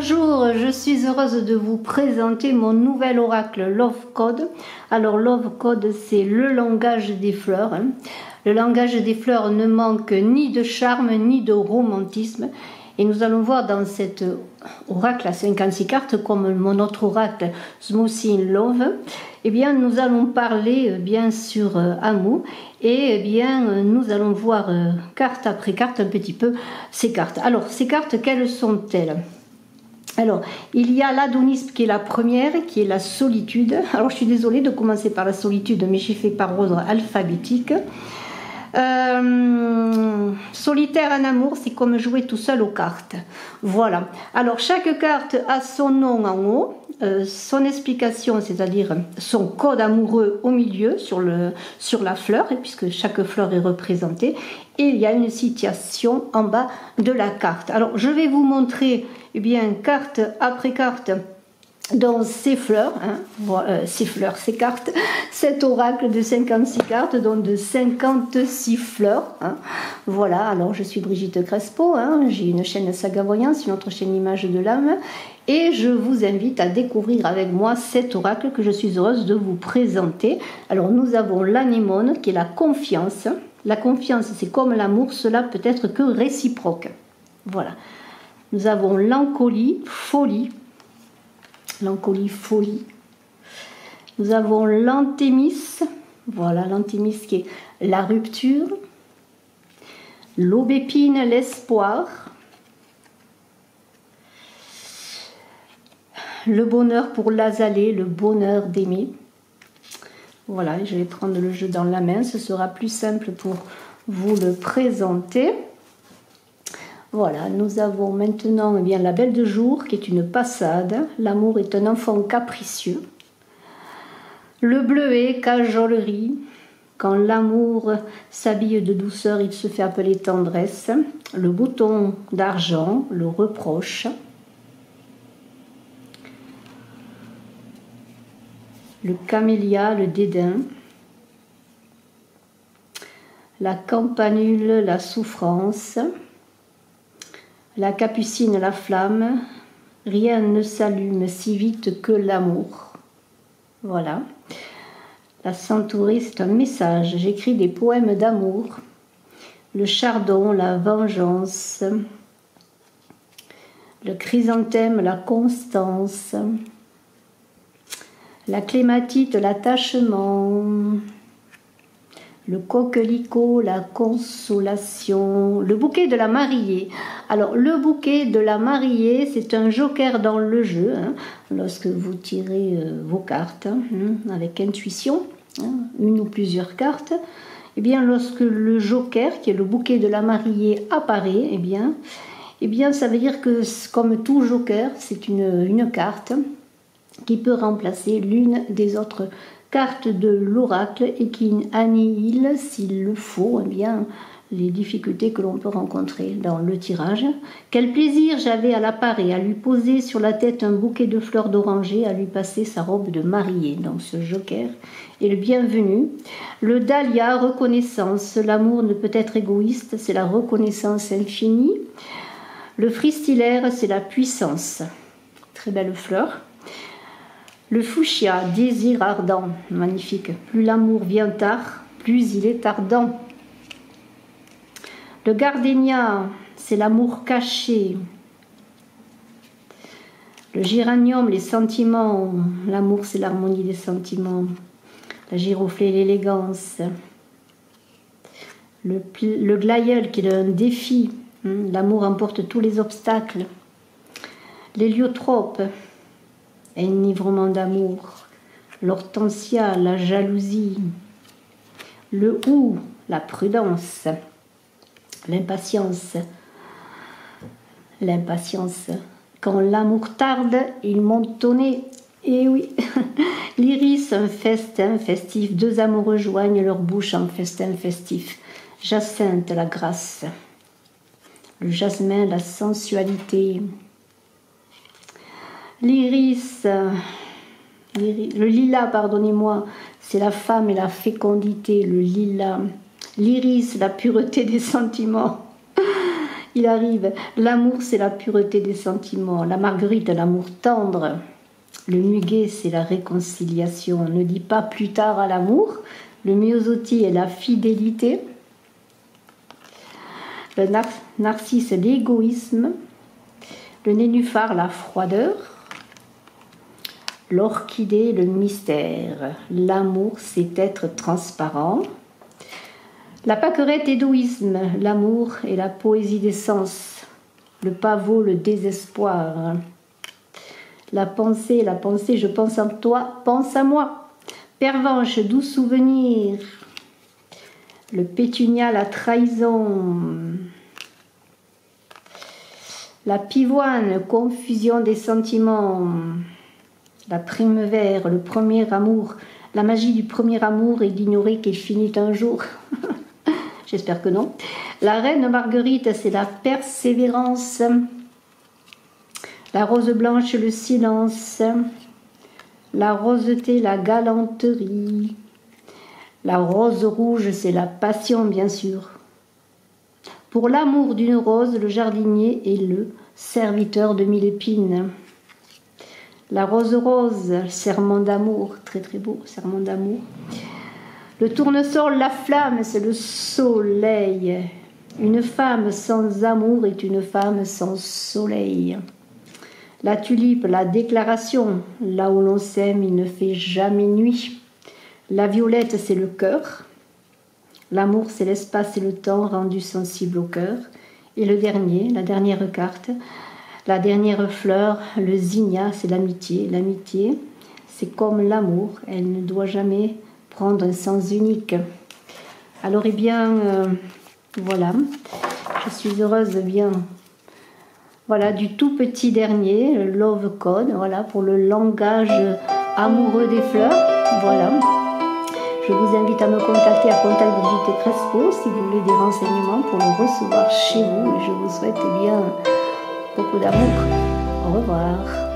bonjour, je suis heureuse de vous présenter mon nouvel oracle Love Code. Alors Love Code, c'est le langage des fleurs. Hein. Le langage des fleurs ne manque ni de charme ni de romantisme. Et nous allons voir dans cet oracle à 56 cartes, comme mon autre oracle Smoothie in Love, eh bien, nous allons parler euh, bien sûr euh, amour et eh bien euh, nous allons voir carte après carte un petit peu ces cartes. Alors, ces cartes, quelles sont-elles? Alors, il y a l'adonisme qui est la première, qui est la solitude. Alors, je suis désolée de commencer par la solitude, mais j'ai fait par ordre alphabétique. Euh, solitaire en amour, c'est comme jouer tout seul aux cartes. Voilà. Alors chaque carte a son nom en haut, euh, son explication, c'est-à-dire son code amoureux au milieu sur, le, sur la fleur, puisque chaque fleur est représentée, et il y a une citation en bas de la carte. Alors je vais vous montrer, eh bien, carte après carte dans ces fleurs, hein, euh, ces fleurs, ces cartes, cet oracle de 56 cartes, donc de 56 fleurs. Hein. Voilà, alors je suis Brigitte Crespo, hein, j'ai une chaîne Saga Voyance, une autre chaîne Image de l'âme, et je vous invite à découvrir avec moi cet oracle que je suis heureuse de vous présenter. Alors nous avons l'anémone qui est la confiance. La confiance, c'est comme l'amour, cela peut être que réciproque. Voilà. Nous avons l'encolie, folie, l'encolie folie. Nous avons l'antémis, voilà l'antémis qui est la rupture, l'aubépine, l'espoir, le bonheur pour l'azalée, le bonheur d'aimer. Voilà, je vais prendre le jeu dans la main, ce sera plus simple pour vous le présenter. Voilà, nous avons maintenant eh bien, la belle de jour qui est une passade. L'amour est un enfant capricieux. Le bleuet, cajolerie. Quand l'amour s'habille de douceur, il se fait appeler tendresse. Le bouton d'argent, le reproche. Le camélia, le dédain. La campanule, la souffrance la capucine, la flamme, rien ne s'allume si vite que l'amour. Voilà. La centaurée, c'est un message. J'écris des poèmes d'amour. Le chardon, la vengeance. Le chrysanthème, la constance. La clématite, l'attachement le coquelicot, la consolation, le bouquet de la mariée. Alors le bouquet de la mariée, c'est un joker dans le jeu, hein, lorsque vous tirez euh, vos cartes hein, avec intuition, hein, une ou plusieurs cartes. Eh bien, lorsque le joker, qui est le bouquet de la mariée, apparaît, eh bien, eh bien, ça veut dire que, comme tout joker, c'est une, une carte qui peut remplacer l'une des autres carte de l'oracle et qui annihile, s'il le faut, eh bien, les difficultés que l'on peut rencontrer dans le tirage. Quel plaisir j'avais à l'apparaître, à lui poser sur la tête un bouquet de fleurs d'oranger, à lui passer sa robe de mariée. Donc ce joker est le bienvenu. Le dahlia, reconnaissance. L'amour ne peut être égoïste, c'est la reconnaissance infinie. Le fristillaire, c'est la puissance. Très belle fleur. Le fuchsia, désir ardent, magnifique. Plus l'amour vient tard, plus il est ardent. Le gardénia, c'est l'amour caché. Le géranium, les sentiments. L'amour, c'est l'harmonie des sentiments. La giroflée, l'élégance. Le, le glaïeul, qui est un défi. L'amour emporte tous les obstacles. L'héliotrope, enivrement d'amour, l'hortensia, la jalousie, le ou, la prudence, l'impatience, l'impatience. Quand l'amour tarde, il monte tonner. Et oui, l'iris, un festin festif, deux amoureux joignent leur bouche en festin festif. Jacinthe, la grâce, le jasmin, la sensualité, L'iris, le lilas, pardonnez-moi, c'est la femme et la fécondité, le lilas. L'iris, la pureté des sentiments. qu'il arrive. L'amour, c'est la pureté des sentiments. La marguerite, l'amour tendre. Le muguet, c'est la réconciliation. On ne dit pas plus tard à l'amour. Le myosotis est la fidélité. Le narcisse, l'égoïsme. Le nénuphar, la froideur. L'orchidée, le mystère. L'amour, c'est être transparent. La paquerette, égoïsme. L'amour et la poésie des sens. Le pavot, le désespoir. La pensée, la pensée, je pense en toi, pense à moi. Pervenche, doux souvenir. Le pétunia, la trahison. La pivoine, confusion des sentiments. La prime vert, le premier amour. La magie du premier amour est d'ignorer qu'il finit un jour. J'espère que non. La reine Marguerite, c'est la persévérance. La rose blanche, le silence. La roseté, la galanterie. La rose rouge, c'est la passion, bien sûr. Pour l'amour d'une rose, le jardinier est le serviteur de mille épines. La rose rose, serment d'amour, très très beau, serment d'amour. Le tournesol, la flamme, c'est le soleil. Une femme sans amour est une femme sans soleil. La tulipe, la déclaration, là où l'on s'aime, il ne fait jamais nuit. La violette, c'est le cœur. L'amour, c'est l'espace et le temps rendu sensible au cœur. Et le dernier, la dernière carte, la dernière fleur, le zinnia, c'est l'amitié. L'amitié, c'est comme l'amour, elle ne doit jamais prendre un sens unique. Alors, eh bien, euh, voilà, je suis heureuse bien voilà, du tout petit dernier, Love Code, voilà, pour le langage amoureux des fleurs. Voilà. Je vous invite à me contacter à Contact Brigitte Crespo si vous voulez des renseignements pour le recevoir chez vous. Je vous souhaite bien beaucoup d'amour. Au revoir.